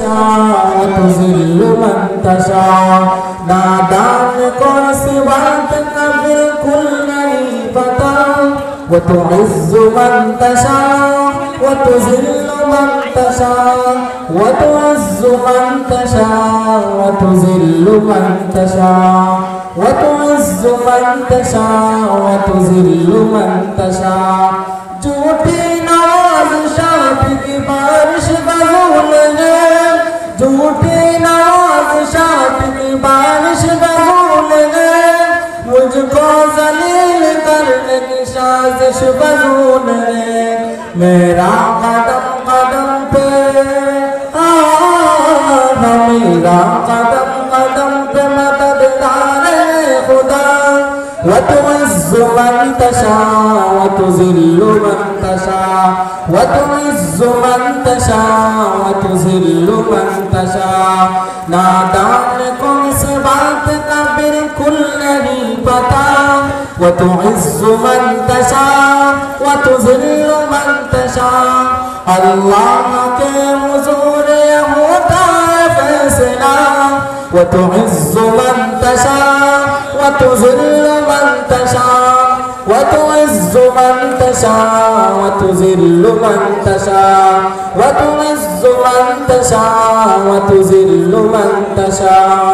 وتذل من تشاء نادان کا بالکل نہیں پتا وتعز من تشاء وتذل من تشاء وتعز من تشاء وتذل من تشاء وتعز من تشاء وتذل من کی سازش ہے میرا قدم قدم پہ۔ آنا میرا قدم قدم پہ مددگار خدا۔ وتعز من تشاء، وتذل من تشاء۔ وتعز من تشاء، وتذل من تشاء۔ نادان کون سی بات کا بالکل نہیں پتا وتعز من تشاء وتذل من تشاء. اللہ کے حضور ہوتا ہے وتعز من تشاء وتذل من تشاء. وتعز من تشاء وتذل من تشاء. وتعز من تشاء وتذل من تشاء.